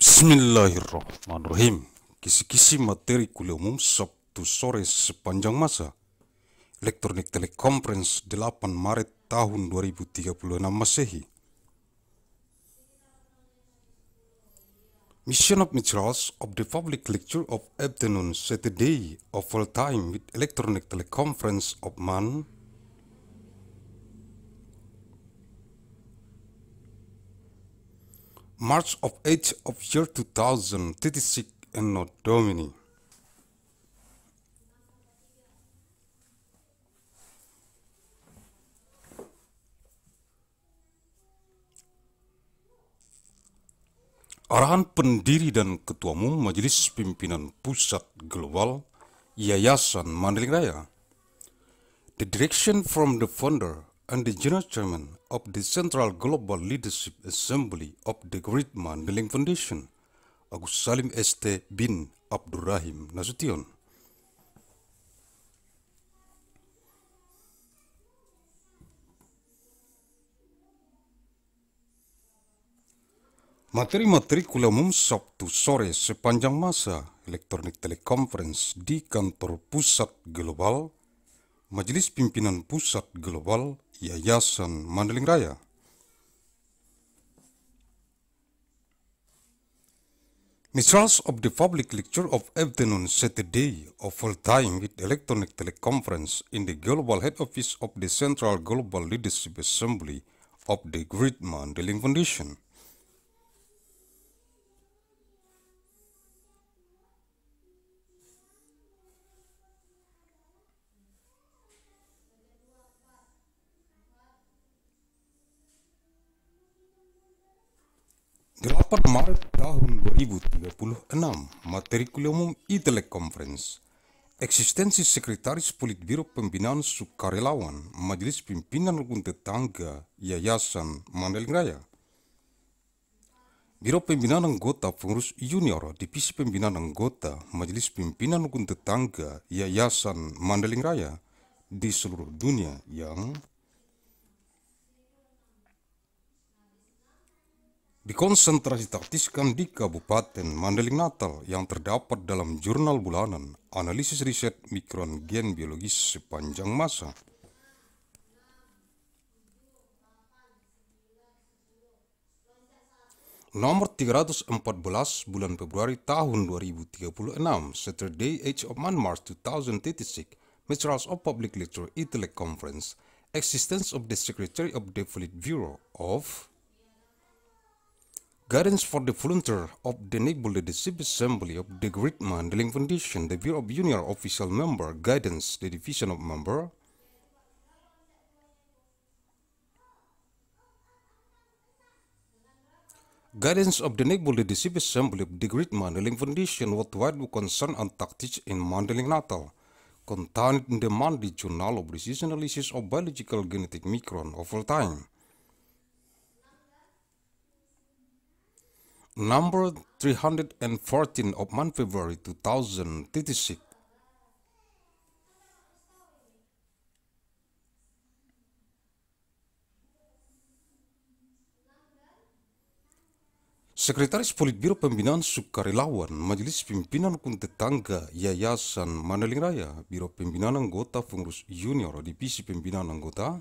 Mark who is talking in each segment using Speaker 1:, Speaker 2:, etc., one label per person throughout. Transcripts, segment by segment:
Speaker 1: Bismillahirrahmanirrahim. Kisi-kisi materi kuliah umum Sabtu sore sepanjang masa. Elektronik Teleconference 8 Maret tahun 2036 Masehi. Mission of Materials of the Public Lecture of Afternoon Saturday of all time with Electronic Teleconference of Man March of 8 of year 2036 and not Domini. Arahan pendiri dan ketua umum Majelis Pimpinan Pusat Global Yayasan Mandeling Raya. The direction from the founder and the general chairman of the Central Global Leadership Assembly of the Great Mandeling Foundation, Agus Salim St. bin Abdurrahim Nasution. Materi-materi kuliah umum Sabtu sore sepanjang masa elektronik teleconference di kantor pusat global Majelis Pimpinan Pusat Global Yayasan Mandailing Raya. Missiles of the public lecture of afternoon Saturday of all time with electronic teleconference in the global head office of the Central Global Leadership Assembly of the Great Mandailing Foundation. Delapan Maret tahun 2036, materi kuliah umum e-teleconference. Eksistensi Sekretaris Politbiro Pembinaan Sukarelawan Majelis Pimpinan Rukun Tetangga Yayasan Mandeling Raya. Biro Pembinaan Anggota Pengurus Junior Divisi Pembinaan Anggota Majelis Pimpinan Rukun Tetangga Yayasan Mandeling Raya di seluruh dunia yang dikonsentrasi taktiskan di Kabupaten Mandeling Natal yang terdapat dalam jurnal bulanan analisis riset mikron gen biologis sepanjang masa. Nomor 314 bulan Februari tahun 2036, Saturday, Age of Man, March 2036, Materials of Public Lecture e Conference, Existence of the Secretary of the Fleet Bureau of Guidance for the volunteer of the Leadership Assembly of the Great Mandailing Foundation, the Bureau of Junior Official Member, Guidance, the Division of Member, Guidance of the Naval Leadership Assembly of the Great Mandailing Foundation worldwide with concern and tactics in Mandailing Natal, contained in the Monday Journal of Disease Analysis of Biological Genetic Micron of all time. Number 314 of month February 2036. Sekretaris Politbiro Pembinaan Sukarelawan Majelis Pimpinan Rukun Tetangga Yayasan Mandeling Raya Biro Pembinaan Anggota Pengurus Junior Divisi Pembinaan Anggota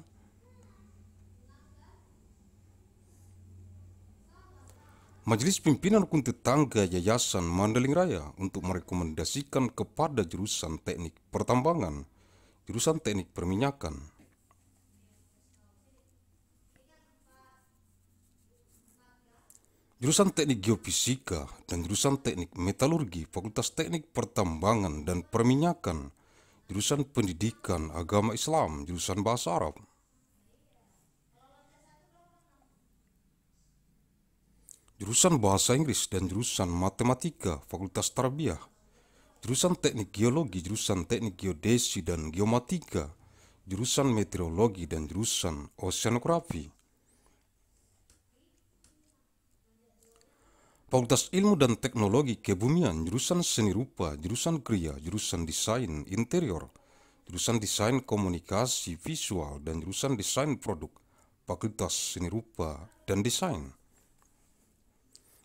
Speaker 1: Majelis Pimpinan Rukun Tetangga Yayasan Mandeling Raya untuk merekomendasikan kepada jurusan teknik pertambangan, jurusan teknik perminyakan, jurusan teknik geofisika dan jurusan teknik metalurgi, fakultas teknik pertambangan dan perminyakan, jurusan pendidikan agama Islam, jurusan bahasa Arab, jurusan bahasa Inggris dan jurusan matematika, fakultas tarbiyah, jurusan teknik geologi, jurusan teknik geodesi dan geomatika, jurusan meteorologi dan jurusan oceanografi. Fakultas Ilmu dan Teknologi Kebumian, jurusan Seni Rupa, jurusan Kriya, jurusan Desain Interior, jurusan Desain Komunikasi Visual, dan jurusan Desain Produk, Fakultas Seni Rupa dan Desain.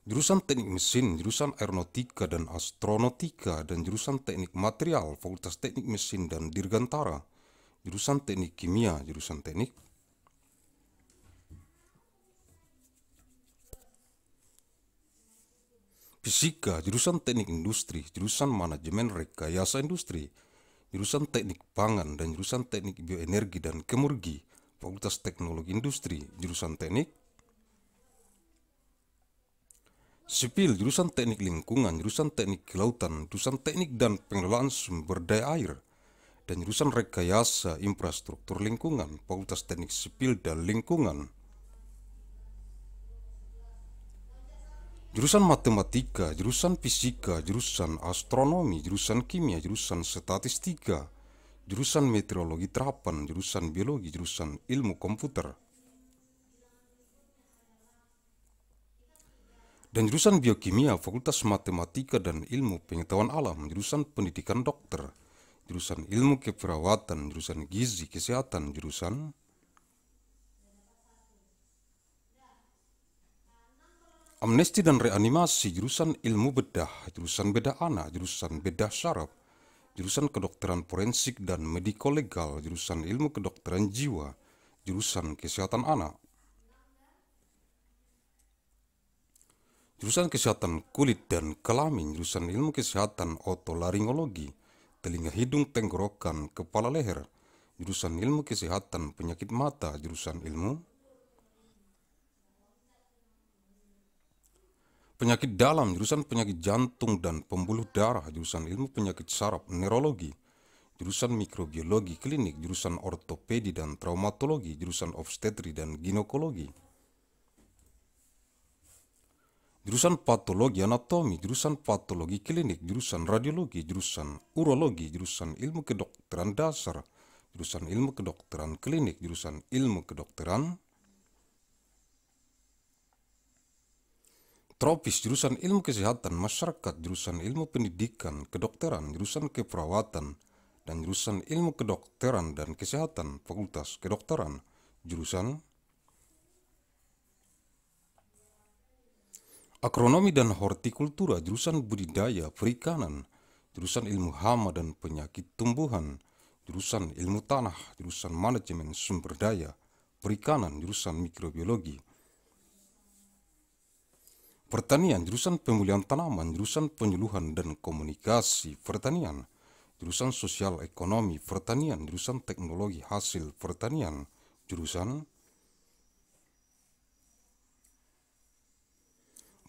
Speaker 1: Jurusan teknik mesin, jurusan aeronautika dan astronautika, dan jurusan teknik material, fakultas teknik mesin dan dirgantara, jurusan teknik kimia, jurusan teknik Fisika, jurusan teknik industri, jurusan manajemen rekayasa industri, jurusan teknik pangan dan jurusan teknik bioenergi dan kemurgi, fakultas teknologi industri, jurusan teknik sipil, jurusan teknik lingkungan, jurusan teknik kelautan, jurusan teknik dan pengelolaan sumber daya air, dan jurusan rekayasa infrastruktur lingkungan, fakultas teknik sipil dan lingkungan, Jurusan matematika, jurusan fisika, jurusan astronomi, jurusan kimia, jurusan statistika, jurusan meteorologi terapan, jurusan biologi, jurusan ilmu komputer, dan jurusan biokimia, fakultas matematika dan ilmu pengetahuan alam, jurusan pendidikan dokter, jurusan ilmu keperawatan, jurusan gizi kesehatan, jurusan Amnesti dan reanimasi, jurusan ilmu bedah, jurusan bedah anak, jurusan bedah syaraf, jurusan kedokteran forensik dan mediko legal, jurusan ilmu kedokteran jiwa, jurusan kesehatan anak, jurusan kesehatan kulit dan kelamin, jurusan ilmu kesehatan otolaringologi, telinga hidung tenggorokan, kepala leher, jurusan ilmu kesehatan penyakit mata, jurusan ilmu Penyakit dalam, jurusan penyakit jantung dan pembuluh darah, jurusan ilmu penyakit saraf, neurologi, jurusan mikrobiologi klinik, jurusan ortopedi dan traumatologi, jurusan obstetri dan ginekologi, jurusan patologi anatomi, jurusan patologi klinik, jurusan radiologi, jurusan urologi, jurusan ilmu kedokteran dasar, jurusan ilmu kedokteran klinik, jurusan ilmu kedokteran Tropis, jurusan ilmu kesehatan masyarakat, jurusan ilmu pendidikan, kedokteran, jurusan keperawatan, dan jurusan ilmu kedokteran dan kesehatan, fakultas kedokteran, jurusan agronomi dan hortikultura, jurusan budidaya, perikanan, jurusan ilmu hama dan penyakit tumbuhan, jurusan ilmu tanah, jurusan manajemen sumber daya, perikanan, jurusan mikrobiologi, Pertanian, jurusan pemulihan tanaman, jurusan penyuluhan dan komunikasi pertanian, jurusan sosial ekonomi pertanian, jurusan teknologi hasil pertanian, jurusan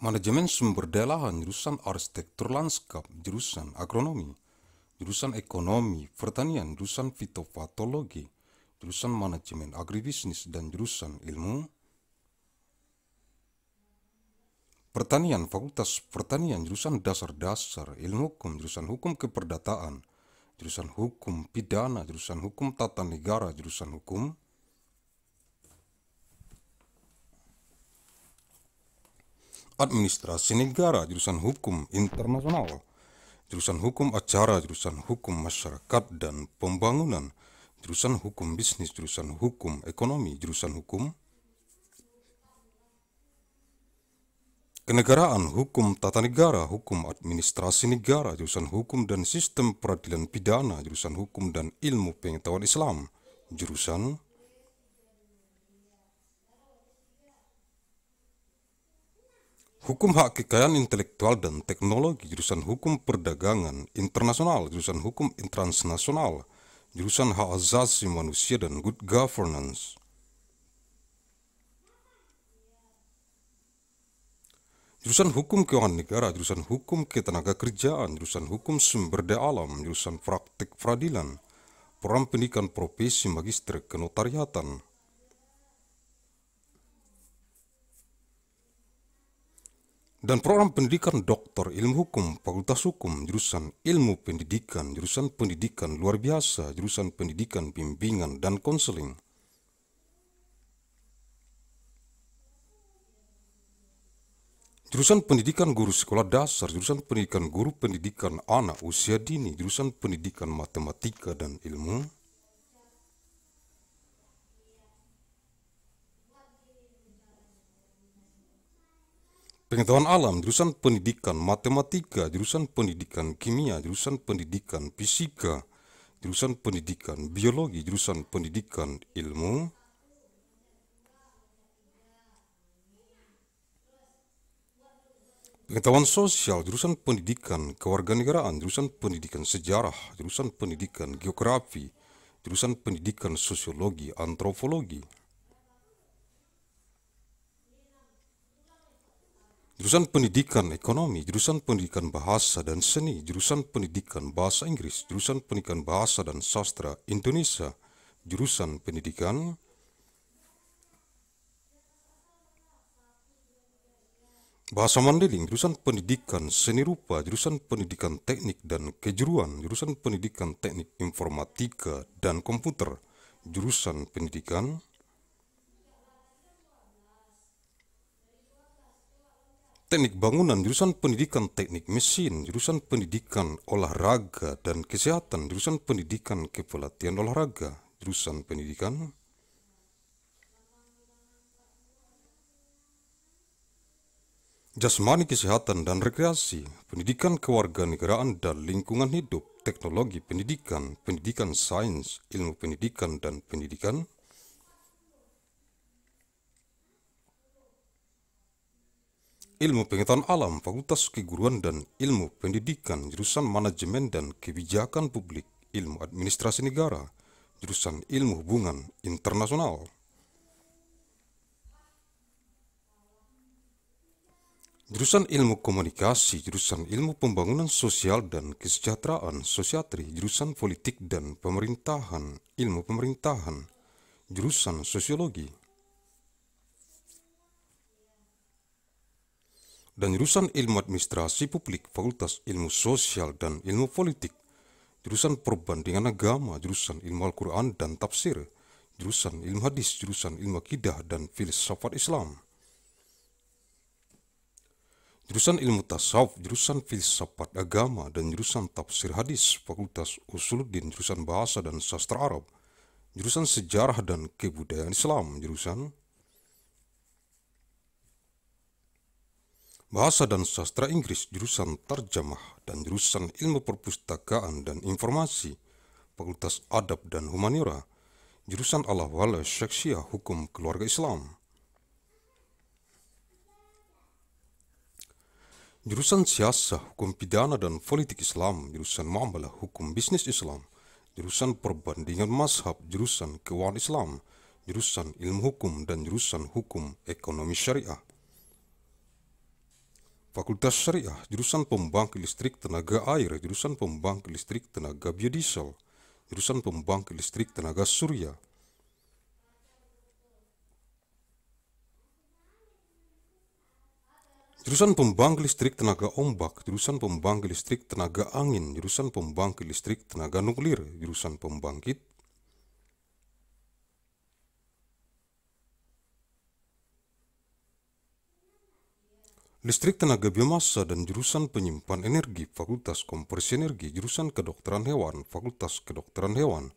Speaker 1: manajemen sumber daya lahan, jurusan arsitektur lanskap, jurusan agronomi, jurusan ekonomi pertanian, jurusan fitopatologi, jurusan manajemen agribisnis, dan jurusan ilmu Pertanian, Fakultas Pertanian, jurusan dasar-dasar, ilmu hukum, jurusan hukum keperdataan, jurusan hukum pidana, jurusan hukum tata negara, jurusan hukum administrasi negara, jurusan hukum internasional, jurusan hukum acara, jurusan hukum masyarakat dan pembangunan, jurusan hukum bisnis, jurusan hukum ekonomi, jurusan hukum Kenegaraan, hukum tata negara, hukum administrasi negara, jurusan hukum dan sistem peradilan pidana, jurusan hukum dan ilmu pengetahuan Islam, jurusan Hukum hak kekayaan intelektual dan teknologi, jurusan hukum perdagangan internasional, jurusan hukum transnasional, jurusan hak asasi manusia dan good governance. jurusan hukum keuangan negara, jurusan hukum ketenaga kerjaan, jurusan hukum sumber daya alam, jurusan praktik peradilan, program pendidikan profesi magister kenotariatan, dan program pendidikan doktor ilmu hukum, fakultas hukum, jurusan ilmu pendidikan, jurusan pendidikan luar biasa, jurusan pendidikan bimbingan dan konseling. Jurusan pendidikan guru sekolah dasar, jurusan pendidikan guru pendidikan anak usia dini, jurusan pendidikan matematika dan ilmu, Pengetahuan alam, jurusan pendidikan matematika, jurusan pendidikan kimia, jurusan pendidikan fisika, jurusan pendidikan biologi, jurusan pendidikan ilmu Pengetahuan sosial, jurusan pendidikan kewarganegaraan, jurusan pendidikan sejarah, jurusan pendidikan geografi, jurusan pendidikan sosiologi, antropologi. Jurusan pendidikan ekonomi, jurusan pendidikan bahasa dan seni, jurusan pendidikan bahasa Inggris, jurusan pendidikan bahasa dan sastra Indonesia, jurusan pendidikan Bahasa Mandeling, jurusan pendidikan seni rupa, jurusan pendidikan teknik dan kejuruan, jurusan pendidikan teknik informatika dan komputer, jurusan pendidikan teknik bangunan, jurusan pendidikan teknik mesin, jurusan pendidikan olahraga dan kesehatan, jurusan pendidikan kepelatihan olahraga, jurusan pendidikan? Jasmani kesehatan dan rekreasi, pendidikan kewarganegaraan dan lingkungan hidup, teknologi pendidikan, pendidikan sains, ilmu pendidikan dan pendidikan, ilmu pengetahuan alam, fakultas keguruan dan ilmu pendidikan, jurusan manajemen dan kebijakan publik, ilmu administrasi negara, jurusan ilmu hubungan internasional, Jurusan Ilmu Komunikasi, jurusan Ilmu Pembangunan Sosial dan Kesejahteraan, Sosiatri, jurusan Politik dan Pemerintahan, Ilmu Pemerintahan, jurusan Sosiologi, dan jurusan Ilmu Administrasi Publik, Fakultas Ilmu Sosial dan Ilmu Politik, jurusan Perbandingan Agama, jurusan Ilmu Al-Quran dan Tafsir, jurusan Ilmu Hadis, jurusan Ilmu Akidah dan Filsafat Islam, jurusan ilmu tasawuf, jurusan filsafat agama, dan jurusan tafsir hadis, fakultas usuluddin, jurusan bahasa dan sastra Arab, jurusan sejarah dan kebudayaan Islam, jurusan bahasa dan sastra Inggris, jurusan terjemah, dan jurusan ilmu perpustakaan dan informasi, fakultas adab dan humaniora, jurusan Allah-Wala Syekhsiah Hukum Keluarga Islam, Jurusan Siasah, Hukum Pidana dan Politik Islam, jurusan Muamalah, Hukum Bisnis Islam, jurusan Perbandingan Mazhab, jurusan Keuangan Islam, jurusan Ilmu Hukum dan jurusan Hukum Ekonomi Syariah. Fakultas Syariah, jurusan Pembangkit Listrik Tenaga Air, jurusan Pembangkit Listrik Tenaga Biodiesel, jurusan Pembangkit Listrik Tenaga Surya, Jurusan pembangkit listrik tenaga ombak, jurusan pembangkit listrik tenaga angin, jurusan pembangkit listrik tenaga nuklir, jurusan pembangkit listrik tenaga biomasa dan jurusan penyimpan energi, fakultas kompresi energi, jurusan kedokteran hewan, fakultas kedokteran hewan,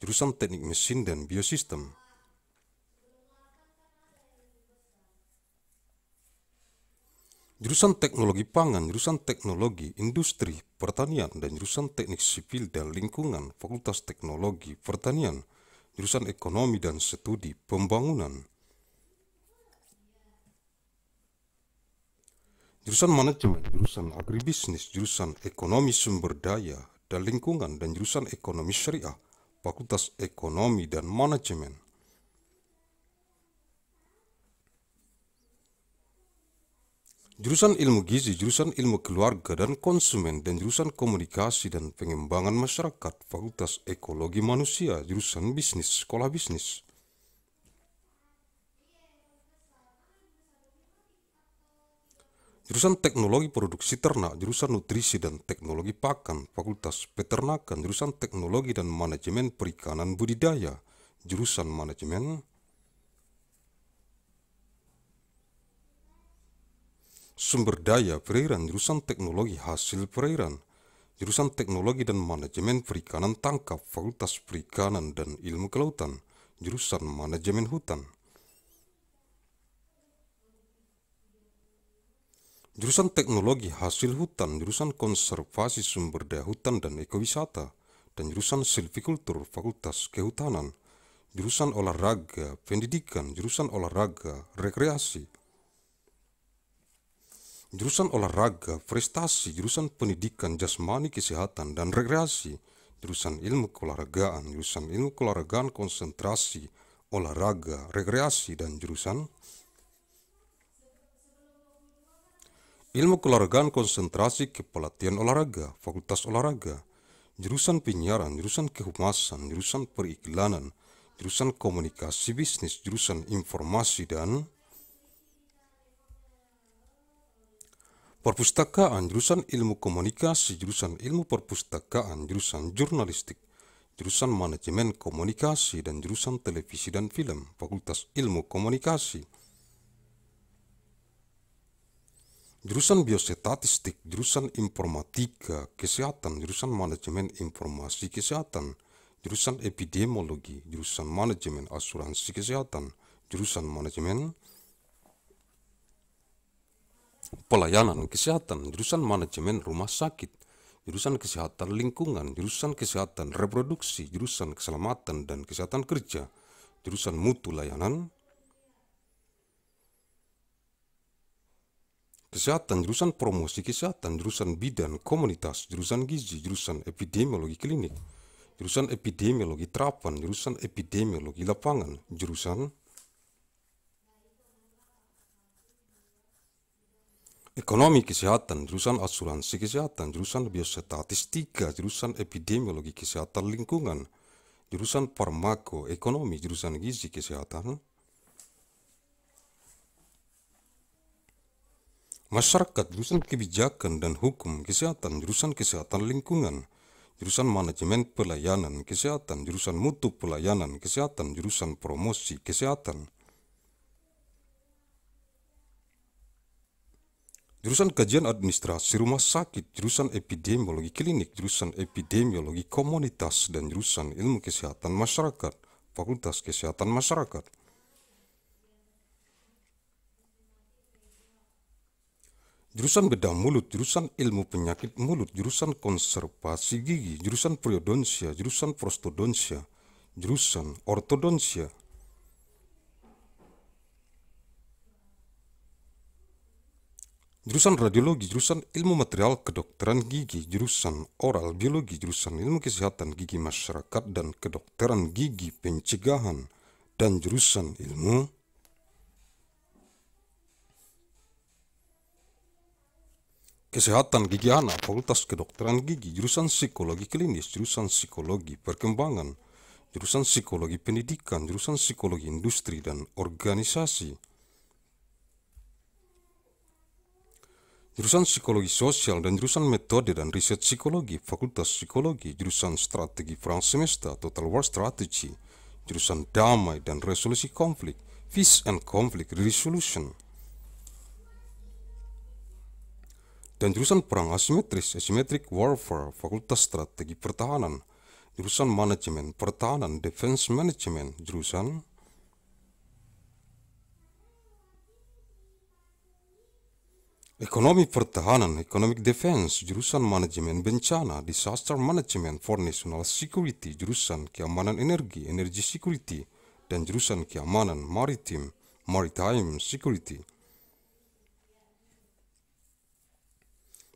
Speaker 1: jurusan teknik mesin dan biosistem, jurusan teknologi pangan, jurusan teknologi industri pertanian, dan jurusan teknik sipil dan lingkungan, fakultas teknologi pertanian, jurusan ekonomi dan studi pembangunan, jurusan manajemen, jurusan agribisnis, jurusan ekonomi sumber daya dan lingkungan, dan jurusan ekonomi syariah, fakultas ekonomi dan manajemen. Jurusan ilmu gizi, jurusan ilmu keluarga dan konsumen, dan jurusan komunikasi dan pengembangan masyarakat, fakultas ekologi manusia, jurusan bisnis, sekolah bisnis. Jurusan teknologi produksi ternak, jurusan nutrisi dan teknologi pakan, fakultas peternakan, jurusan teknologi dan manajemen perikanan budidaya, jurusan manajemen sumber daya perairan, jurusan teknologi hasil perairan, jurusan teknologi dan manajemen perikanan tangkap, fakultas perikanan dan ilmu kelautan, jurusan manajemen hutan. Jurusan teknologi hasil hutan, jurusan konservasi sumber daya hutan dan ekowisata, dan jurusan silvikultur Fakultas Kehutanan, jurusan olahraga, pendidikan, jurusan olahraga, rekreasi, jurusan olahraga, prestasi, jurusan pendidikan, jasmani, kesehatan, dan rekreasi, jurusan ilmu keolahragaan, jurusan ilmu keolahragaan, konsentrasi, olahraga, rekreasi, dan jurusan ilmu keolahragaan konsentrasi kepelatihan olahraga, fakultas olahraga, jurusan penyiaran, jurusan kehumasan, jurusan periklanan, jurusan komunikasi bisnis, jurusan informasi dan perpustakaan, jurusan ilmu komunikasi, jurusan ilmu perpustakaan, jurusan jurnalistik, jurusan manajemen komunikasi dan jurusan televisi dan film, fakultas ilmu komunikasi. Jurusan biostatistik, jurusan informatika, kesehatan, jurusan manajemen informasi kesehatan, jurusan epidemiologi, jurusan manajemen asuransi kesehatan, jurusan manajemen pelayanan kesehatan, jurusan manajemen rumah sakit, jurusan kesehatan lingkungan, jurusan kesehatan reproduksi, jurusan keselamatan dan kesehatan kerja, jurusan mutu layanan, kesehatan, jurusan promosi kesehatan, jurusan bidan komunitas, jurusan gizi, jurusan epidemiologi klinik, jurusan epidemiologi terapan, jurusan epidemiologi lapangan, jurusan ekonomi kesehatan, jurusan asuransi kesehatan, jurusan biostatistika, jurusan epidemiologi kesehatan lingkungan, jurusan farmako ekonomi, jurusan gizi kesehatan, Masyarakat jurusan kebijakan dan hukum kesehatan, jurusan kesehatan lingkungan, jurusan manajemen pelayanan kesehatan, jurusan mutu pelayanan kesehatan, jurusan promosi kesehatan. Jurusan kajian administrasi rumah sakit, jurusan epidemiologi klinik, jurusan epidemiologi komunitas, dan jurusan ilmu kesehatan masyarakat, fakultas kesehatan masyarakat. Jurusan bedah mulut, jurusan ilmu penyakit mulut, jurusan konservasi gigi, jurusan periodonsia, jurusan prostodonsia, jurusan ortodonsia, jurusan radiologi, jurusan ilmu material kedokteran gigi, jurusan oral biologi, jurusan ilmu kesehatan gigi masyarakat dan kedokteran gigi pencegahan, dan jurusan ilmu Kesehatan Gigi Anak, Fakultas Kedokteran Gigi, jurusan Psikologi Klinis, jurusan Psikologi Perkembangan, jurusan Psikologi Pendidikan, jurusan Psikologi Industri dan Organisasi, jurusan Psikologi Sosial dan jurusan Metode dan Riset Psikologi, Fakultas Psikologi, jurusan Strategi Perang Semesta, Total War Strategy, jurusan Damai dan Resolusi Konflik, Peace and Conflict Resolution, dan jurusan perang asimetris, asymmetric warfare, fakultas strategi pertahanan, jurusan manajemen pertahanan, defense management, jurusan? Ekonomi pertahanan, economic defense, jurusan manajemen bencana, disaster management for national security, jurusan keamanan energi, energy security, dan jurusan keamanan maritim, maritime security.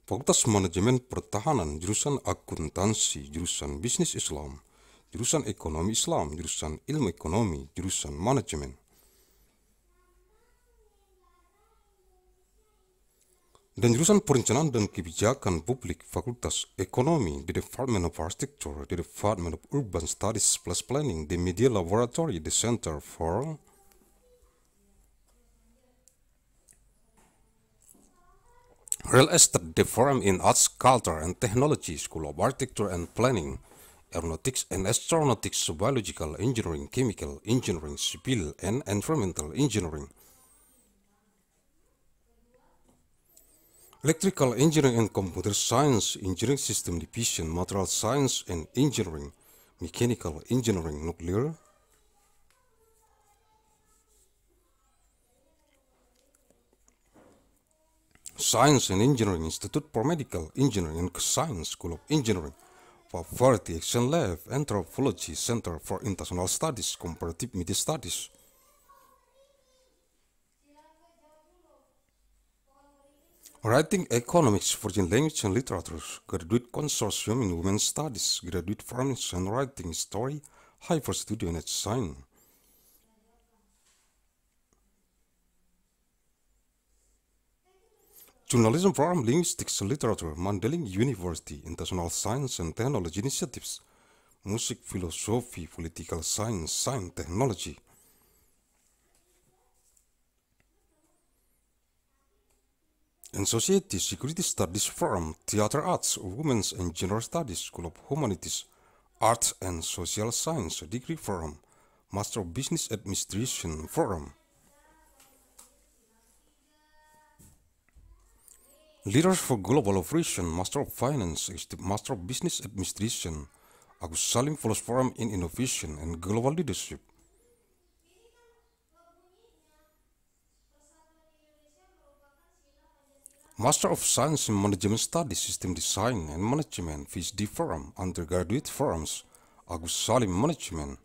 Speaker 1: Fakultas Manajemen Pertahanan, jurusan akuntansi, jurusan bisnis Islam, jurusan ekonomi Islam, jurusan ilmu ekonomi, jurusan manajemen. Dan jurusan perencanaan dan kebijakan publik Fakultas Ekonomi di Department of Architecture, di Department of Urban Studies plus Planning, di Media Laboratory, di Center for Real Estate Deform in Arts, Culture and Technology, School of Architecture and Planning, Aeronautics and Astronautics, Biological Engineering, Chemical Engineering, Civil and Environmental Engineering, Electrical Engineering and Computer Science, Engineering System Division, Material Science and Engineering, Mechanical Engineering, Nuclear Science and Engineering Institute for Medical Engineering and Science School of Engineering, Poverty Action Lab, Anthropology Center for International Studies, Comparative Media Studies. Writing Economics, Foreign Language and Literature, Graduate Consortium in Women's Studies, Graduate French and Writing Story, Hyper Studio and Design. Journalism Program Linguistics Literature, Mandailing University, International Science and Technology Initiatives, Music, Philosophy, Political Science, Science, Technology. And Society Security Studies Forum, Theater Arts, Women's and Gender Studies, School of Humanities, Arts and Social Science, Degree Forum, Master of Business Administration Forum. Leaders for Global Operation, Master of Finance, Master of Business Administration, Agus Salim Follows Forum in Innovation and Global Leadership. Master of Science in Management Studies, System Design and Management, PhD Forum, Undergraduate Forums, Agus Salim Management.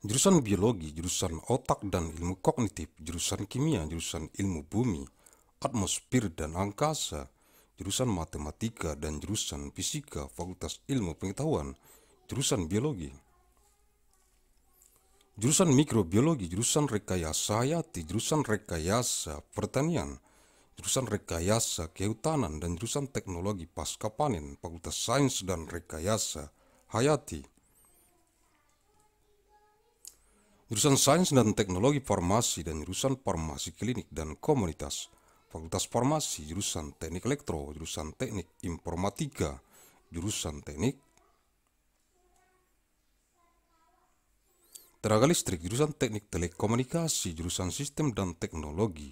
Speaker 1: Jurusan Biologi, jurusan Otak dan Ilmu Kognitif, jurusan Kimia, jurusan Ilmu Bumi, Atmosfer dan Angkasa, jurusan Matematika dan jurusan Fisika, Fakultas Ilmu Pengetahuan, jurusan Biologi. Jurusan Mikrobiologi, jurusan Rekayasa Hayati, jurusan Rekayasa Pertanian, jurusan Rekayasa Kehutanan dan jurusan Teknologi Pasca Panen, Fakultas Sains dan Rekayasa Hayati. Jurusan Sains dan Teknologi Farmasi dan jurusan Farmasi Klinik dan Komunitas. Fakultas Farmasi, jurusan Teknik Elektro, jurusan Teknik Informatika, jurusan Teknik Tenaga Listrik, jurusan Teknik Telekomunikasi, jurusan Sistem dan Teknologi,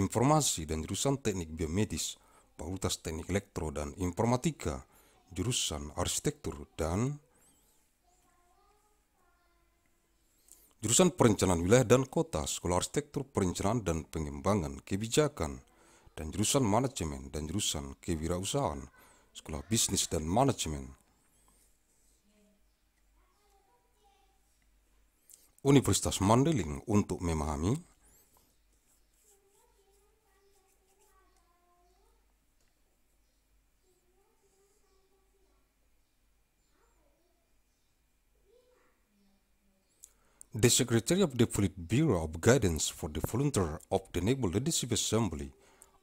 Speaker 1: Informasi dan jurusan Teknik Biomedis, Fakultas Teknik Elektro dan Informatika, jurusan Arsitektur dan Jurusan Perencanaan Wilayah dan Kota, Sekolah Arsitektur Perencanaan dan Pengembangan Kebijakan, dan jurusan Manajemen dan jurusan Kewirausahaan, Sekolah Bisnis dan Manajemen. Universitas Mandailing untuk memahami The Secretary of the Politburo of Guidance for the Volunteer of the Naval Leadership Assembly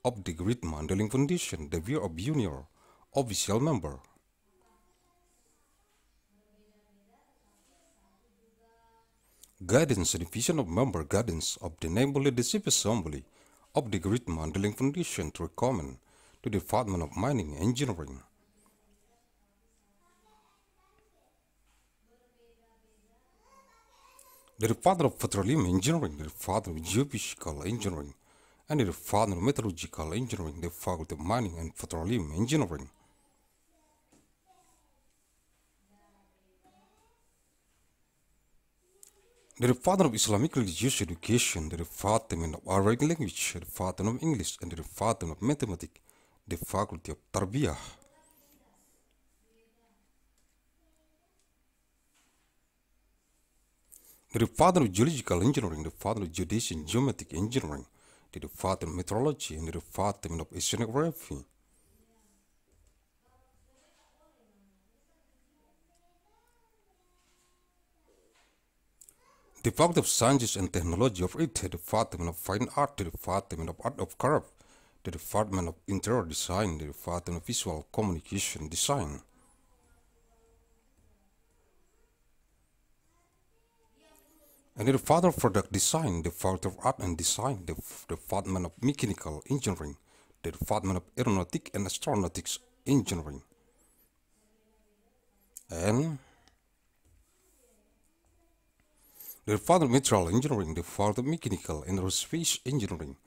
Speaker 1: of the Great Mandailing Foundation, the Bureau of Junior, official member. Guidance Division of Member Guidance of the Naval Leadership Assembly of the Great Mandailing Foundation to recommend to the Department of Mining Engineering. The father of Petroleum Engineering, the father of Geophysical Engineering, and the father of Metallurgical Engineering, the Faculty of Mining and Petroleum Engineering. The father of Islamic Religious Education, the father of Arabic Language, the father of English, and the father of Mathematics, the Faculty of Tarbiyah. The father of Geological Engineering, the father of Geodesy and Geometric Engineering, the father of Meteorology, and the father of Oceanography. The Department of Sciences and Technology of IT, the Department of Fine Art, the Department of Art of Craft, the Department of Interior Design, the Department of Visual Communication Design. And the Department of Product Design, the Department of Art and Design, the F- Department of Mechanical Engineering, the Department of Aeronautic and Astronautics Engineering. And the Department of Material Engineering, the Department of Mechanical and Aerospace Engineering,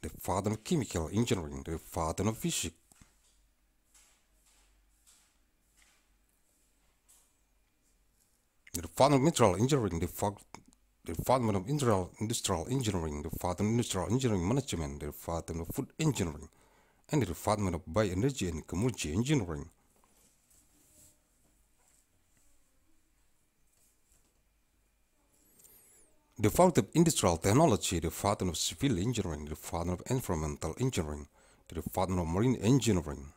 Speaker 1: the Department of Chemical Engineering, the Department of Physics. The Department of Mineral Engineering, the Department of Industrial, Industrial Engineering, the Department of Industrial Engineering Management, the Department of Food Engineering, and the Department of Bioenergy and Community Engineering. The Department of Industrial Technology, the Department of Civil Engineering, the Department of Environmental Engineering, the Department of Marine Engineering.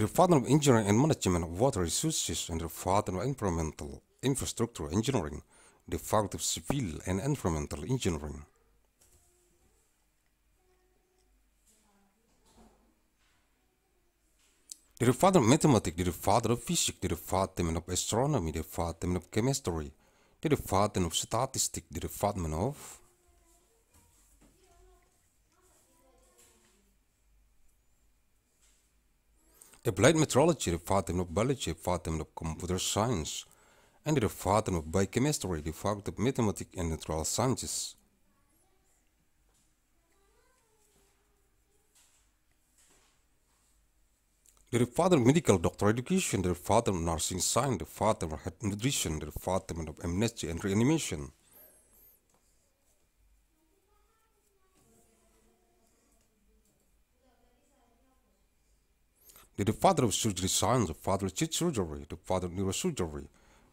Speaker 1: The Department of Engineering and Management of Water Resources and the Department of Environmental Infrastructure Engineering, the Department of Civil and Environmental Engineering. The Department of Mathematics, the Department of Physics, the Department of Astronomy, the Department of Chemistry, the Department of Statistics, the Department of Applied Metrology, the Department of Biology, the Department of Computer Science, and the Department of Biochemistry, the Department of Mathematics and Natural Sciences. The father of Medical Doctor Education, the father of Nursing Science, the father of Nutrition, the father of Amnesty and Reanimation. The father of Surgery Science, the father of Chest Surgery, the father of Neurosurgery,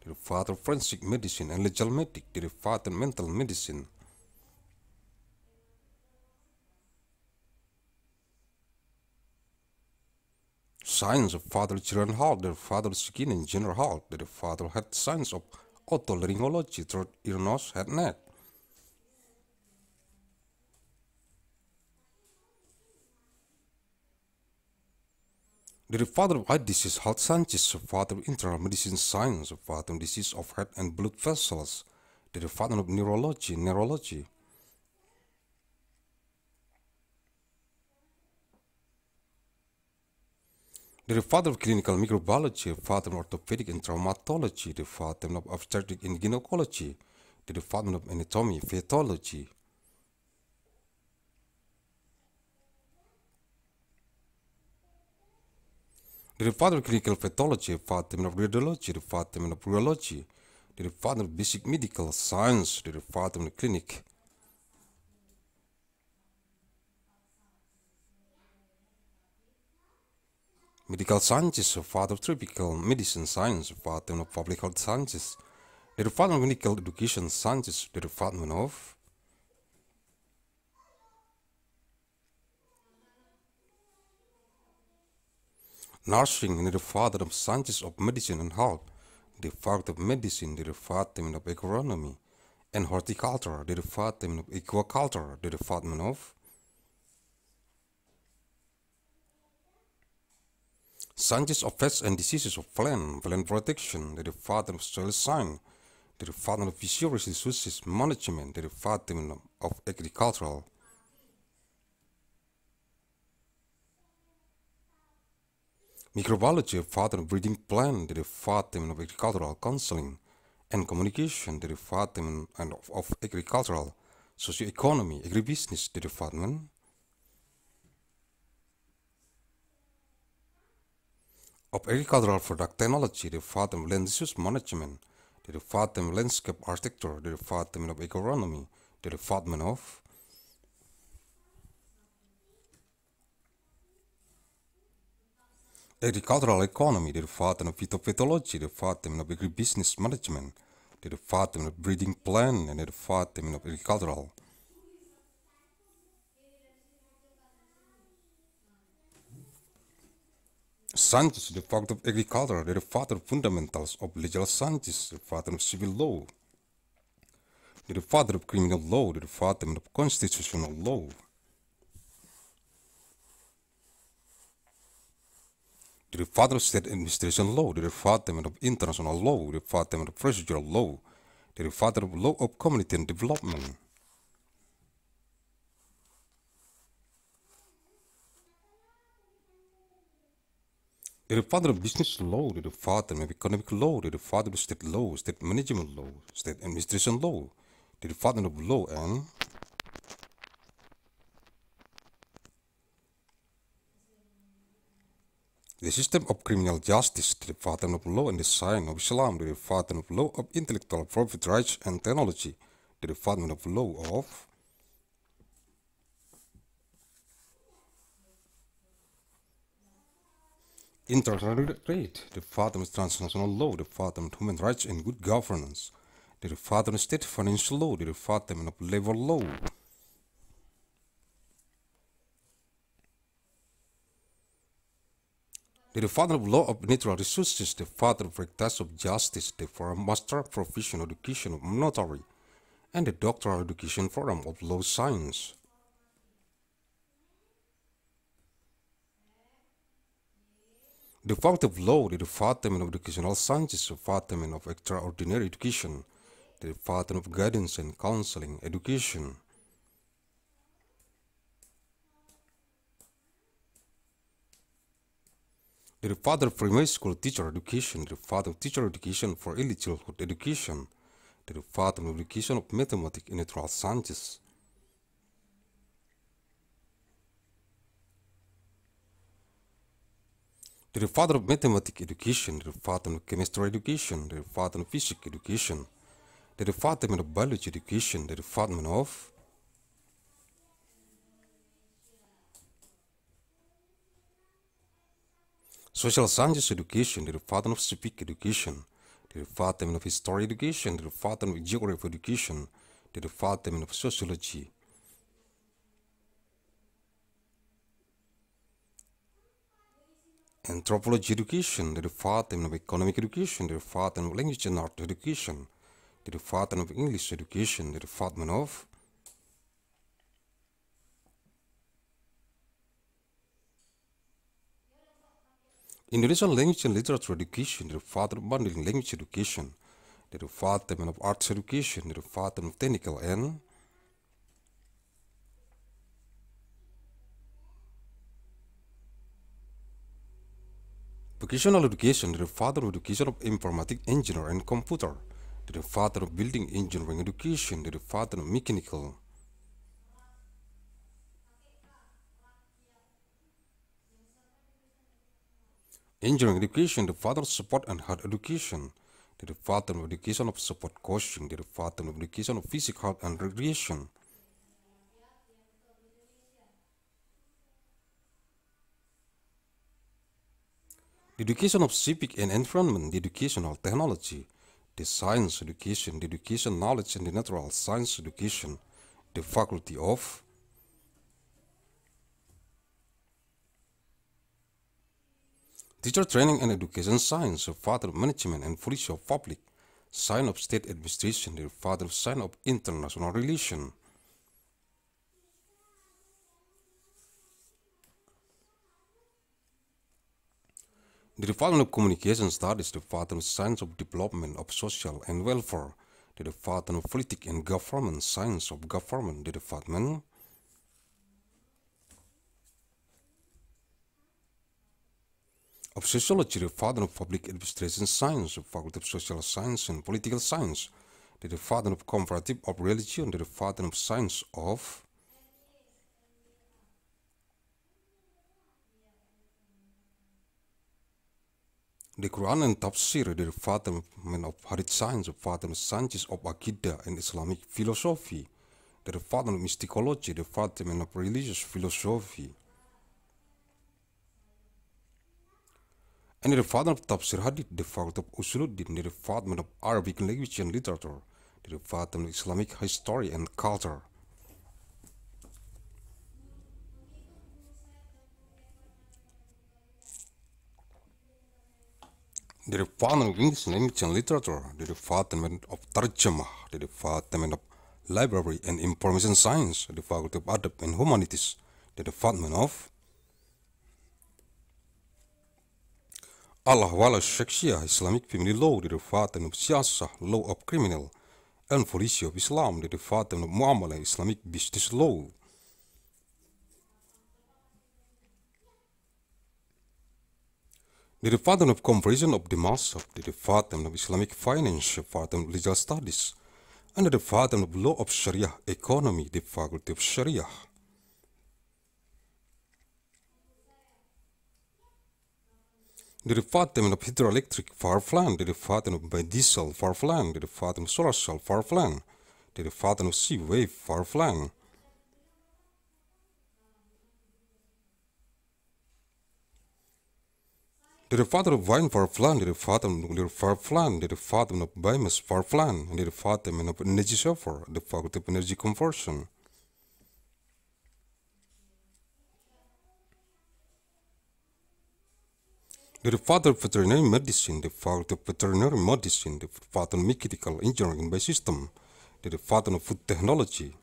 Speaker 1: the father of Forensic Medicine and Legal Medic, the father of Mental Medicine. Science of Father Children Health, the Father Skin and General Health, the Father Head Science of Otolaryngology, Throat, Ear, Nose, Head, Neck. The Father of Eye Disease, Sciences, the Father of Internal Medicine Science, the Father of Disease of Heart and Blood Vessels, the Father of Neurology, Neurology. The Department of Clinical Microbiology, the Department of Orthopedic and Traumatology, the Department of Obstetric and Gynecology, the Department of Anatomy, Pathology. The father of Clinical Pathology, the Department of Radiology, the father of Urology, the father of Basic Medical Science, the father of Clinic. Medical Sciences, the Department of Tropical Medicine Science, the Department of Public Health Sciences, the father of Medical Education Sciences, the Department of Nursing, the Department of Sciences of Medicine and Health, the Department of Medicine, the Department of Agronomy and Horticulture, the Department of Aquaculture, the Department of Sciences of Pests and Diseases of Plant, Plant Protection, the Department of Soil Science, the Department of Fisheries Resources Management, the Department of Agricultural Microbiology, of Breeding Plan the Department of Agricultural Counseling and Communication, the Department of, of Agricultural Socioeconomy, Agribusiness, the Department. Of Agricultural Product Technology, the Department of Land Resource Management, the Department of Landscape Architecture, the Department of Agronomy, the Department of Agricultural Economy, the Department of Phytopathology, the Department of Agribusiness Management, the Department of Breeding plan, and the Department of Agricultural. Sciences, the Department of Agriculture, the Department of Fundamentals of Legal Sciences, the Department of Civil Law, the Department of Criminal Law, the Department of Constitutional Law, the Department of State Administration Law, the Department of International Law, the Department of Procedural Law, the Department of Law of Community and Development. The father of Business Law, the Department of Economic Law, the Department of State Law, State Management Law, State Administration Law, the Department of Law and The system of criminal justice, the Department of Law and the Science of Islam, the Department of Law of Intellectual Property Rights and Technology, the Department of Law of International Trade, the Department of Transnational Law, the Department of Human Rights and Good Governance, the Department of State Financial Law, the Department of Labor Law, the father of Law of Natural Resources, the father of Practice of Justice, the Foreign Master Professional Education of Notary, and the Doctoral Education forum of Law Science. The Department of Law, the Department of Educational Sciences, the Department of Extraordinary Education, the Department of Guidance and Counseling Education. The father of Primary School Teacher Education, the father of Teacher Education for Early Childhood Education, the father of Education of Mathematics and Natural Sciences. The father of Mathematics Education, the father of Chemistry Education, the father of Physics Education, the father of Biology Education, the father of Social Sciences Education, the Department of Civic Education, the Department of History Education, the Department of Geography Education, the Department of Sociology. Anthropology Education, the Department of Economic Education, the Department of Language and Art Education, the Department of English Education, the Department of Indonesian Language and Literature Education, the father of Bundling Language Education, the Department of Arts Education, the Department of Technical and Vocational Education, the father of Education of Informatic Engineer and Computer, the father of Building Engineering Education, the father of Mechanical Engineering Education, the of Support and Health Education, the Department of Education of Support Coaching, the Department of Education of Physical Health and Recreation. The education of civic and environment, the educational technology, the science education, the education knowledge and the natural science education, the faculty of Teacher Training and Education Science, the Father of Management and Policy of Public, Sign of State Administration, the Father of Sign of International Relation. The Department of Communication Studies, the Department of Science of Development of Social and Welfare, the Department of Politics and Government, Science of Government, the Department of Sociology, the father of Public Administration Science, the Faculty of Social Science and Political Science, the father of Comparative of Religion, the father of Science of The Quran and Tafsir, the Department of Hadith Science, the father of Sciences of Aqidah and Islamic Philosophy, the father of Mysticology, the Department of Religious Philosophy, and the Department of Tafsir Hadith, the Faculty of Usuluddin, the Department of Arabic Language and Literature, the Department of Islamic History and Culture. The Department of English Language and Literature, the Department of Tarjamah, the Department of Library and Information Science, the Faculty of Adab and Humanities, the Department of Al-Ahwal Asy-Syakhsiyah, Islamic Family Law, the Department of Siyasah, Law of Criminal, and Policy of Islam, the Department of Muamalah, Islamic Business Law. The Department of Conversion of Damascus, the Department of Islamic Finance, the Department of Legal Studies, and the Department of Law of Sharia Economy, the Faculty of Sharia. Department of hydroelectric the department of biodiesel the department of solar cell the department of sea wave of wind power plant, the department of nuclear the department of biomass the department of energy the faculty of energy conversion. The Department of Veterinary Medicine, the Faculty of Veterinary Medicine, the Department of Mechanical Engineering and Biosystem, the Department of Food Technology.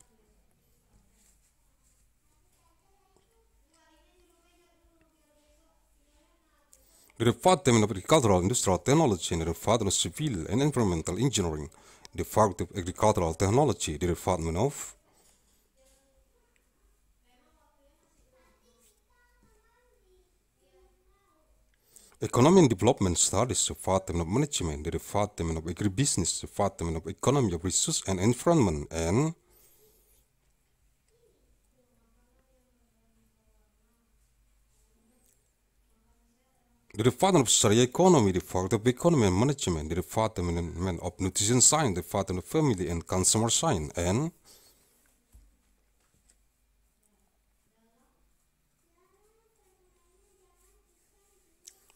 Speaker 1: The Department of Agricultural Industrial Technology and the Department of Civil and Environmental Engineering, the Faculty of Agricultural Technology, the Department of Economy and Development Studies, the Department of Management, the Department of Agribusiness, Department of Economy of Resource and Environment, and the Department of Sharia Economy, the Department of Economy and Management, the Department of Nutrition Science, the Department of Family and Consumer Science, and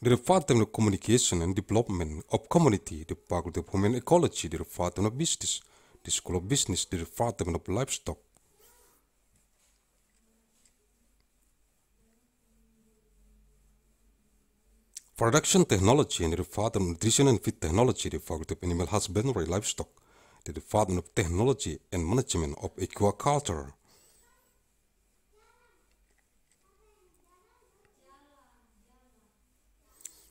Speaker 1: the Department of Communication and Development of Community, the Faculty of Human Ecology, the Department of Business, the School of Business, the Department of Livestock. Production Technology and the Department of Nutrition and Feed Technology, the Faculty of Animal Husbandry, Livestock, the Department of Technology and Management of Aquaculture.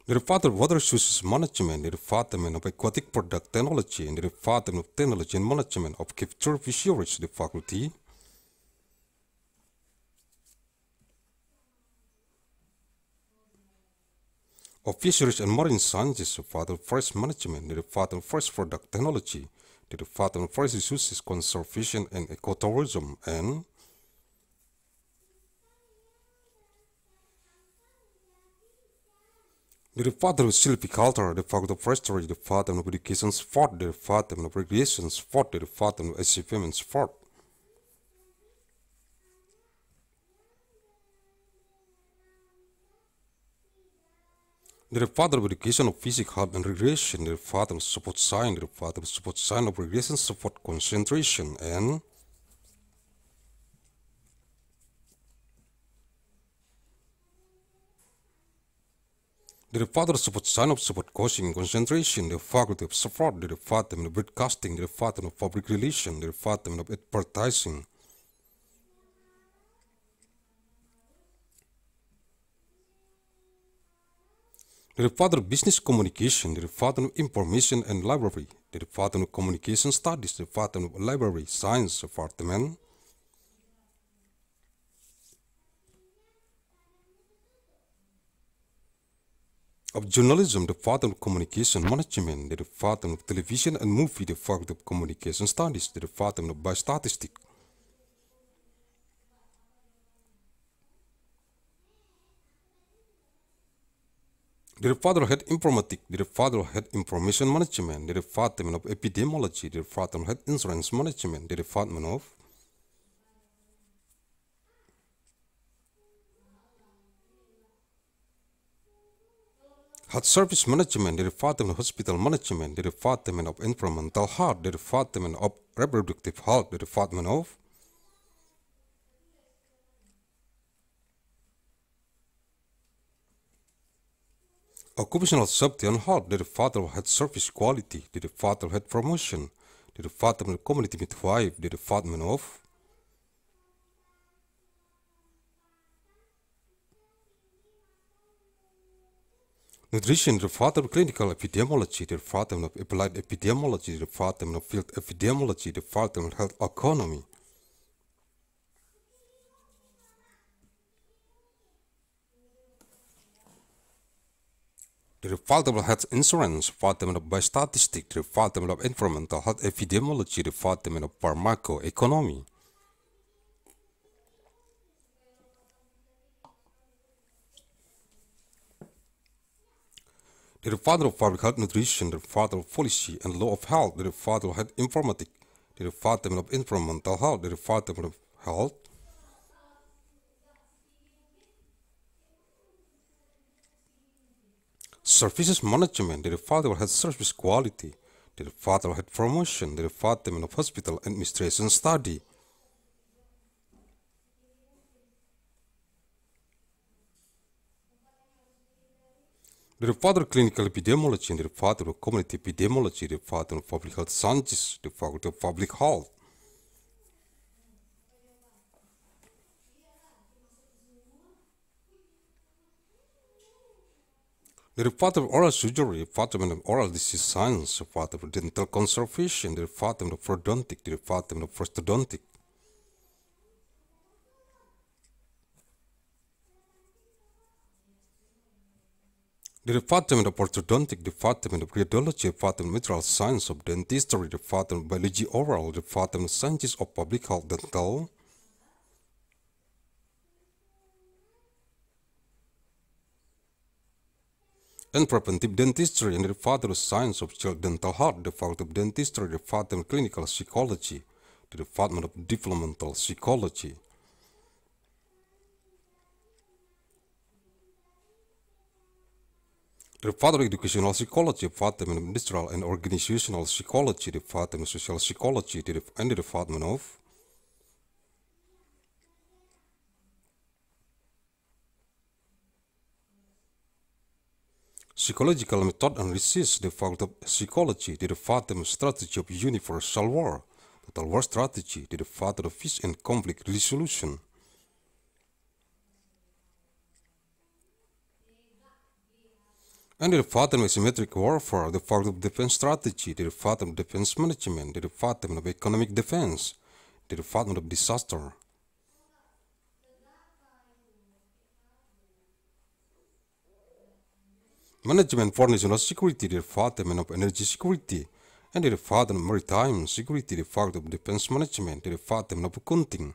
Speaker 1: The Department of Water Resources Management, the Department of Aquatic Product Technology, and the Department of Technology and Management of Capture Fisheries, the faculty. Of Fisheries and Marine Sciences, of Forest Management, of Forest Product Technology, of Forest Resources Conservation and Ecotourism, and The Department of Silviculture, the Department of Forestry, the Department of Education Sport, the Department of Recreation Sport, the Department of and Sport. The Department of Education of Physics, Health and Recreation, the Department of Support Science, the Department of Support Science of Recreation Support Concentration, and the Department of Support Science of Support Coaching Concentration, the Faculty of Support, the Department of Broadcasting, the Department of Public Relations, the Department of Advertising. The Department of Business Communication, the Department of Information and Library, the Department of Communication Studies, the Department of Library Science Department, of Journalism, the father of Communication Management, the father of Television and Movie, the father of Communication Studies, the father of Biostatistics. The father of Informatics, the father of Information Management, the Department of Epidemiology, the Department of Insurance Management, the Department of Health Service Management, the Department of Hospital Management, the Department of Environmental Health, the Department of Reproductive Health, the Department of Occupational Safety and Health, the Department of Health Service Quality, the Department of Health Promotion, the Department of Community Midwife, the Department of Nutrition, the Department of Clinical Epidemiology, the Department of Applied Epidemiology, the Department of Field Epidemiology, the Department of Health Economy. The of Health Insurance, Department of Biostatistics, the Department of Environmental Health Epidemiology, the Department of Pharmacoeconomy. The father of public health nutrition, the father of policy and law of health, the father of health informatics, the father of environmental health, the father of health, services management, the father of health service quality, the father of health promotion, the department of hospital administration study, The Father Clinical Epidemiology and the Father of Community Epidemiology, the Father of Public Health Sciences, the Faculty of Public Health. The Department of Oral Surgery, Department of Oral Disease Science, the Department of Dental Conservation, the Department of Orthodontic, the Department of Prosthodontic. The Department of Orthodontic, the Department of Radiology, the Department of Material Science of Dentistry, the Department of Biology Oral, the Department of Sciences of Public Health Dental, and Preventive Dentistry, and the Department of Science of Child Dental Health, the Department of Dentistry, the Department of Clinical Psychology, the Department of Developmental Psychology. The of Educational Psychology, Department of Industrial and Organizational Psychology, Department of Social Psychology, and the Department of Psychological Method and Research, the Faculty of Psychology, the Department of Strategy of Universal War, Total War Strategy, the Department of Peace and Conflict Resolution. And the of Asymmetric Warfare, the of Defense Strategy, the of Defense Management, the Department of Economic Defense, the Department of Disaster. Management for National Security, the Department of Energy Security, and the Department of Maritime Security, the Department of Defense Management, the Department of Accounting.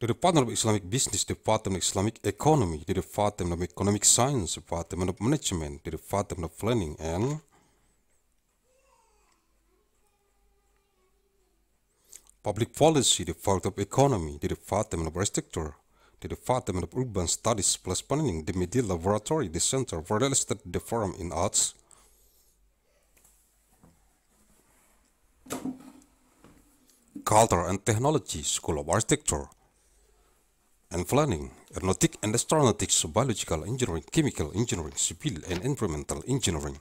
Speaker 1: The Department of Islamic Business, the Department of Islamic Economy, the Department of Economic Science, the Department of Management, the Department of Planning and Public Policy, the Department of Economy, the Department of Architecture, the Department of Urban Studies plus Planning, the Media Laboratory, the Center for Real Estate, the Forum in Arts, Culture and Technology, School of Architecture and Planning, Aeronautic and Astronautics, Biological Engineering, Chemical Engineering, Civil and Environmental Engineering.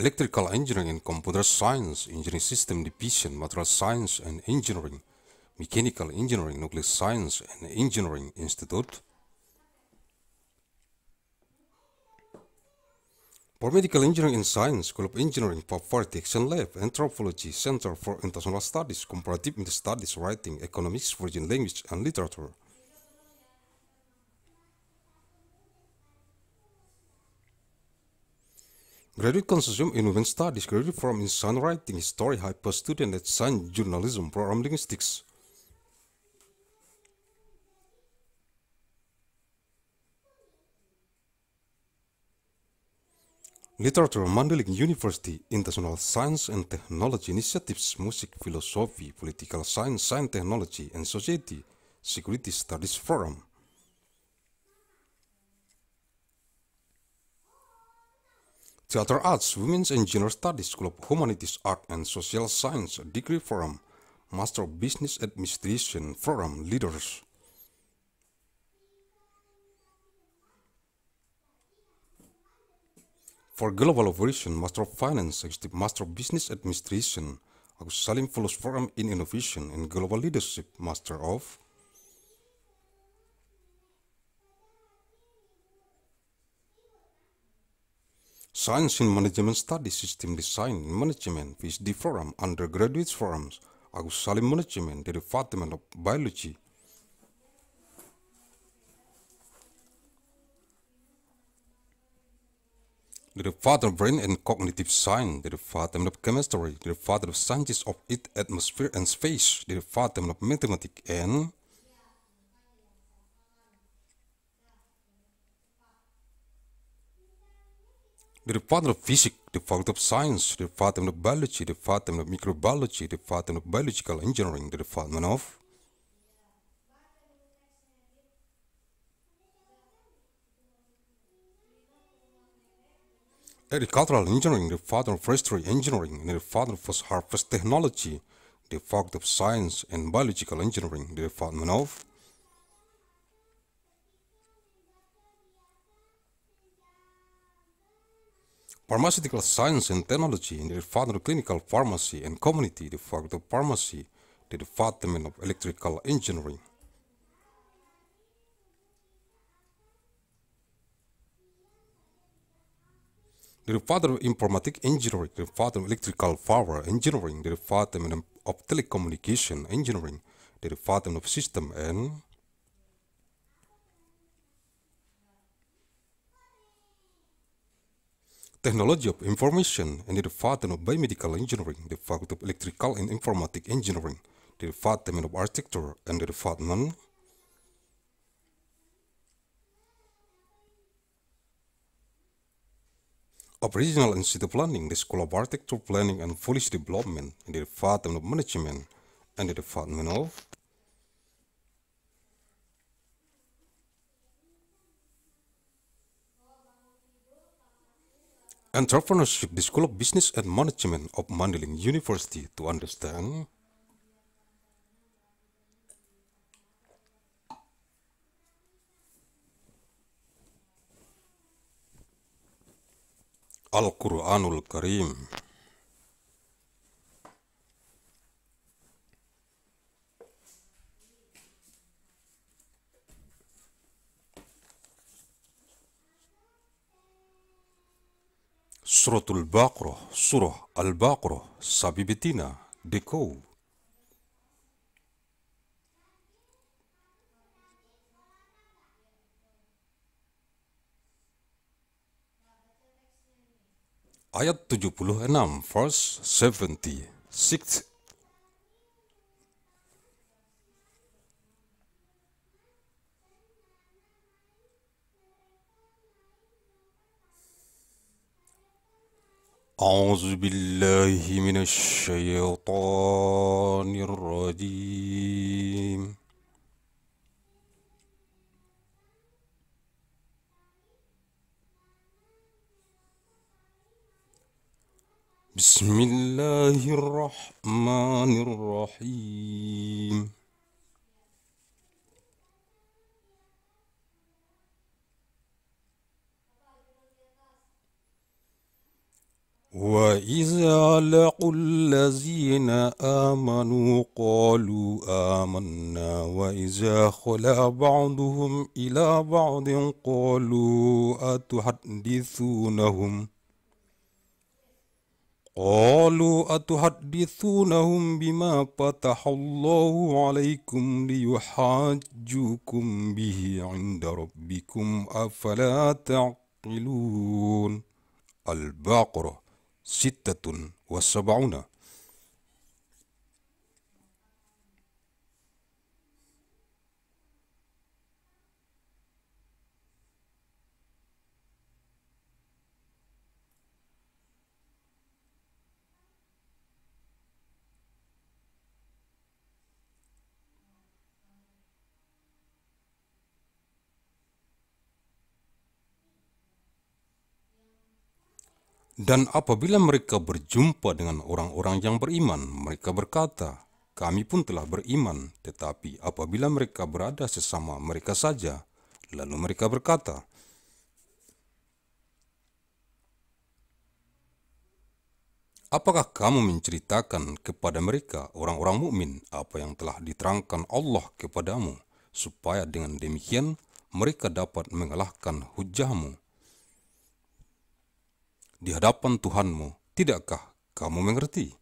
Speaker 1: Electrical Engineering and Computer Science, Engineering System Division, Material Science and Engineering, Mechanical Engineering, Nuclear Science and Engineering Institute, For Medical Engineering and Science, School of Engineering, Poverty and Lab, Anthropology, Center for International Studies, Comparative Studies, Writing, Economics, Virgin Language and Literature. Graduate Consortium in Women's Studies, graduate program in Science Writing, History, Hyper Student at Science Journalism, Program Linguistics. Literature, Mandela University, International Science and Technology Initiatives, Music, Philosophy, Political Science, Science, Technology and Society, Security Studies Forum. Theater Arts, Women's and Gender Studies, of Humanities, Art and Social Science, Degree Forum, Master of Business Administration Forum, Leaders. For Global Operation, Master of Finance, Master of Business Administration, Agus Salim Follows Forum in Innovation and Global Leadership, Master of Science in Management Studies, System Design and Management, PhD Forum, Undergraduate Forums, Agus Salim Management, the Department of Biology. The Department of Brain and Cognitive Science, the Department of Chemistry, the Department of Sciences of Earth, Atmosphere and Space, the Department of Mathematics and the Department of Physics, the Department of Science, the Department of Biology, the Department of Microbiology, the Department of Biological Engineering, the Department of Agricultural Engineering, the Department of Forestry Engineering, the Department of Harvest Technology, the Department of Science and Biological Engineering, the Department of Pharmaceutical Science and Technology, the Department of Clinical Pharmacy and Community, the Department of Pharmacy, the Department of Electrical Engineering. The Department of Informatic Engineering, the Department of Electrical Power Engineering, the Department of Telecommunication Engineering, the Department of System and Technology of Information and the Department of Biomedical Engineering, the Department of Electrical and Informatic Engineering, the Department of Architecture and the Department of Regional and City Planning, the School of Architecture Planning and Policy Development, and the Department of Management and the Department of Entrepreneurship, the School of Business and Management of Mandailing University to understand القرآن الكريم. سورة البقرة سورة البقرة سبيبتنا ديكو. Ayat 76, verse 76. أعوذ بالله من الشيطان الرجيم بسم الله الرحمن الرحيم وإذا لقوا الذين آمنوا قالوا آمنا وإذا خلا بعضهم إلى بعض قالوا أتحدثونهم قالوا أتحدثونهم بما فتح الله عليكم ليحاجوكم به عند ربكم أفلا تعقلون البقرة ستة وسبعون Dan apabila mereka berjumpa dengan orang-orang yang beriman, mereka berkata, kami pun telah beriman, tetapi apabila mereka berada sesama mereka saja, lalu mereka berkata, Apakah kamu menceritakan kepada mereka orang-orang mukmin apa yang telah diterangkan Allah kepadamu, supaya dengan demikian mereka dapat mengalahkan hujahmu? Di hadapan Tuhanmu, tidakkah kamu mengerti?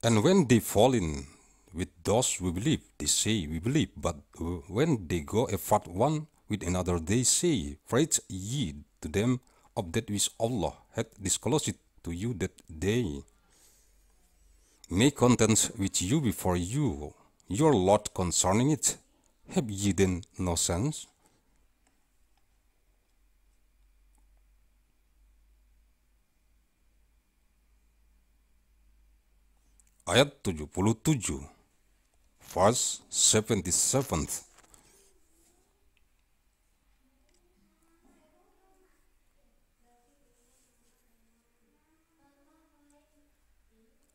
Speaker 1: And when they fall in with those who believe, they say, We believe. But when they go apart one with another, they say, Praise ye to them of that which Allah had disclosed to you that day. May contents which you before you, your lot concerning it, have ye then no sense? Ayat 77 Verse 77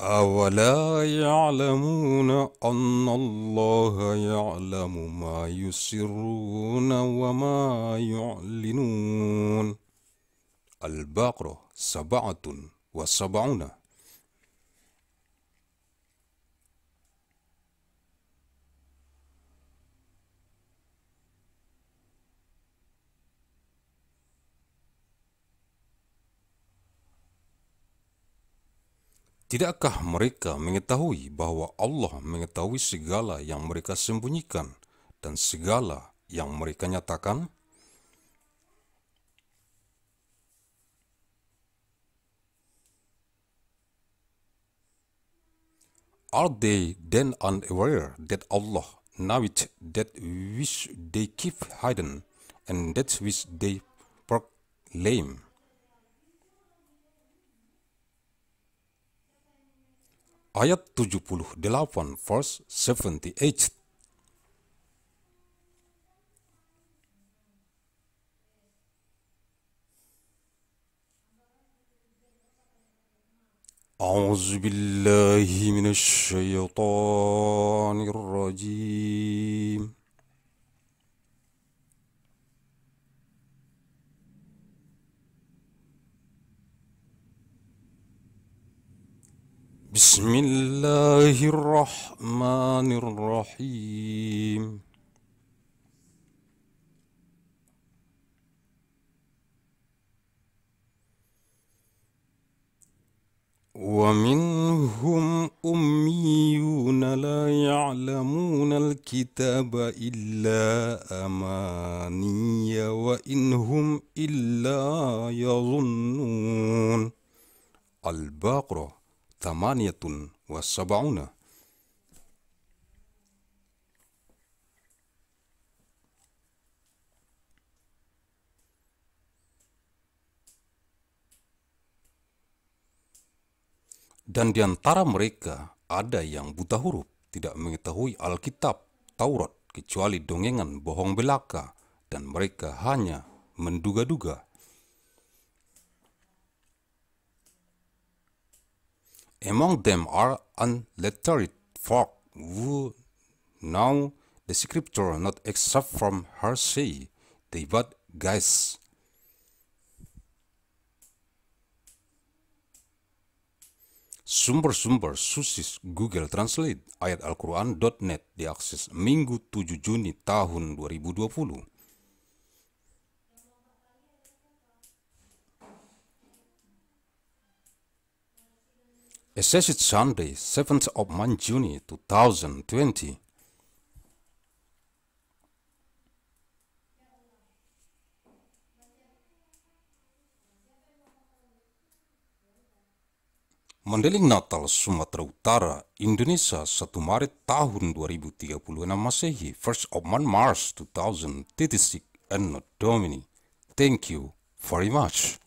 Speaker 1: أولا يعلمون أن الله يعلم ما يسرون وما يعلنون. البقرة سبعة وسبعون. Tidakkah mereka mengetahui bahwa Allah mengetahui segala yang mereka sembunyikan dan segala yang mereka nyatakan? Are they then unaware that Allah knoweth that which they keep hidden and that which they proclaim? ayat 78 verse 78 أعوذ بالله من الشيطان الرجيم بسم الله الرحمن الرحيم. ومنهم أميون لا يعلمون الكتاب إلا أماني وإنهم إلا يظنون. البقرة. thamaniyatun wa sab'una Dan di antara mereka ada yang buta huruf, tidak mengetahui Alkitab, Taurat, kecuali dongengan bohong belaka, dan mereka hanya menduga-duga. Among them are unlettered folk who know the scripture not except from hearsay, they but guess. Sumber-sumber susis Google Translate ayat Al-Quran.net diakses Minggu 7 Juni tahun 2020. Assessed Sunday, 7th of month, June 2020. Mandeling Natal Sumatera Utara, Indonesia 1 Maret tahun 2036 Masehi, 1st of month, March 2036, Anno Domini. Thank you very much.